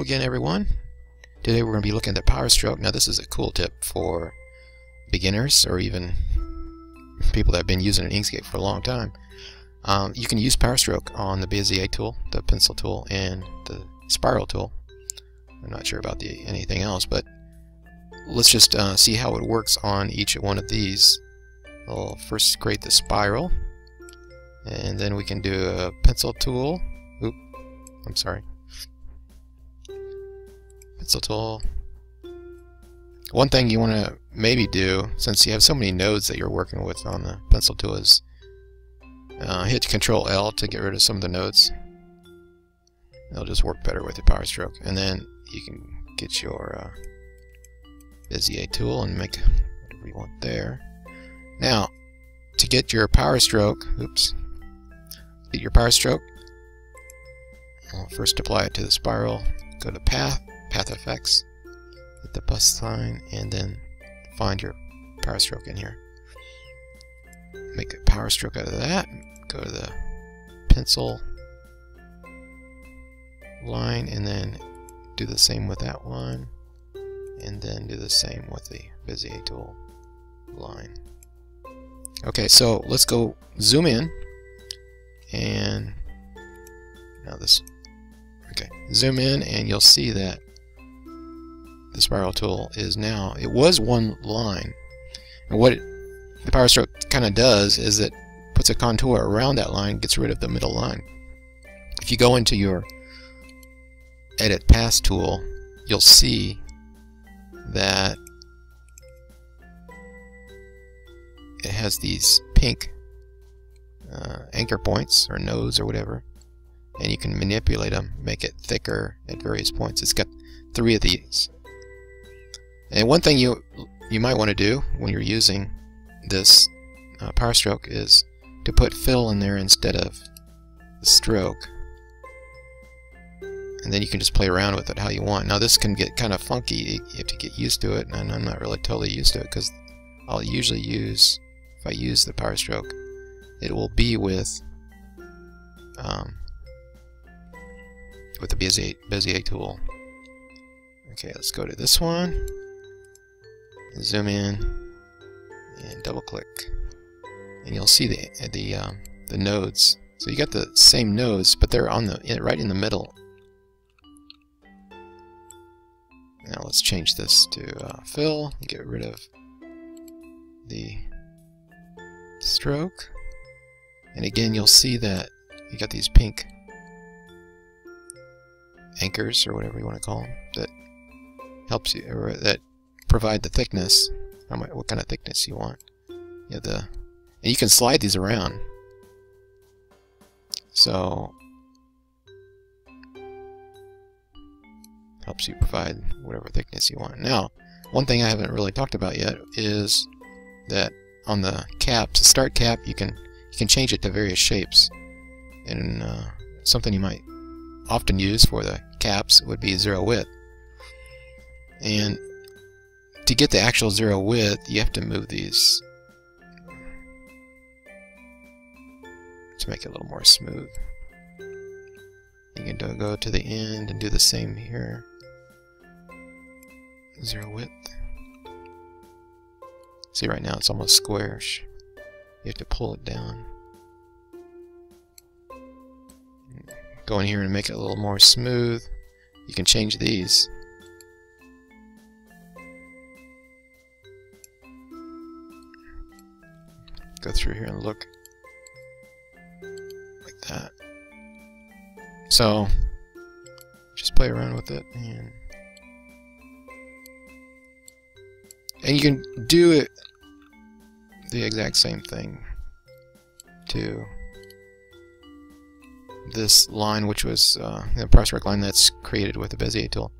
again everyone. Today we're going to be looking at the power stroke. Now this is a cool tip for beginners or even people that have been using Inkscape for a long time. Um, you can use power stroke on the Bezier tool, the pencil tool, and the spiral tool. I'm not sure about the anything else, but let's just uh, see how it works on each one of these. We'll first create the spiral, and then we can do a pencil tool. Oop, I'm sorry. Pencil tool. One thing you want to maybe do, since you have so many nodes that you're working with on the pencil tool, is uh, hit Control L to get rid of some of the nodes. It'll just work better with your power stroke. And then you can get your uh, Bezier tool and make whatever you want there. Now, to get your power stroke, oops, get your power stroke, I'll first apply it to the spiral, go to Path, path effects, hit the plus sign, and then find your power stroke in here. Make a power stroke out of that. Go to the pencil line, and then do the same with that one, and then do the same with the Bezier tool line. Okay, so let's go zoom in, and now this. Okay, zoom in, and you'll see that the spiral tool is now, it was one line. And what it, the power stroke kind of does is it puts a contour around that line, gets rid of the middle line. If you go into your edit path tool, you'll see that it has these pink uh, anchor points or nodes or whatever and you can manipulate them make it thicker at various points it's got three of these and one thing you you might want to do when you're using this uh, power stroke is to put fill in there instead of stroke. And then you can just play around with it how you want. Now this can get kind of funky. If you get used to it, and I'm not really totally used to it because I'll usually use, if I use the power stroke, it will be with um, with the Bezier, Bezier tool. Okay, let's go to this one zoom in and double click and you'll see the the um, the nodes. So you got the same nodes but they're on the right in the middle. Now let's change this to uh, fill get rid of the stroke. And again you'll see that you got these pink anchors or whatever you want to call them that helps you or that provide the thickness, what kind of thickness you want. The, and you can slide these around. So helps you provide whatever thickness you want. Now, one thing I haven't really talked about yet is that on the cap, to start cap, you can you can change it to various shapes. And uh, something you might often use for the caps would be zero width. And to get the actual zero width, you have to move these to make it a little more smooth. You can go to the end and do the same here. Zero width. See right now it's almost squarish. You have to pull it down. Go in here and make it a little more smooth. You can change these. Go through here and look like that. So just play around with it and and you can do it the exact same thing to this line which was uh, the stroke line that's created with the Bezier tool.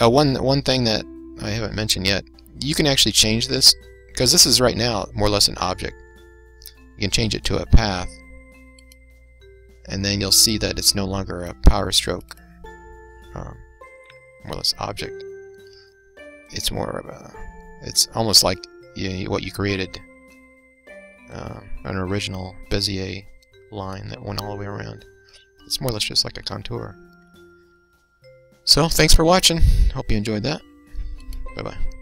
Uh, one one thing that I haven't mentioned yet, you can actually change this because this is right now more or less an object. You can change it to a path and then you'll see that it's no longer a power stroke um, more or less object. It's more of a, it's almost like you what you created, uh, an original Bezier line that went all the way around. It's more or less just like a contour. So, thanks for watching. Hope you enjoyed that. Bye-bye.